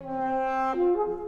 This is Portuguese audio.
Música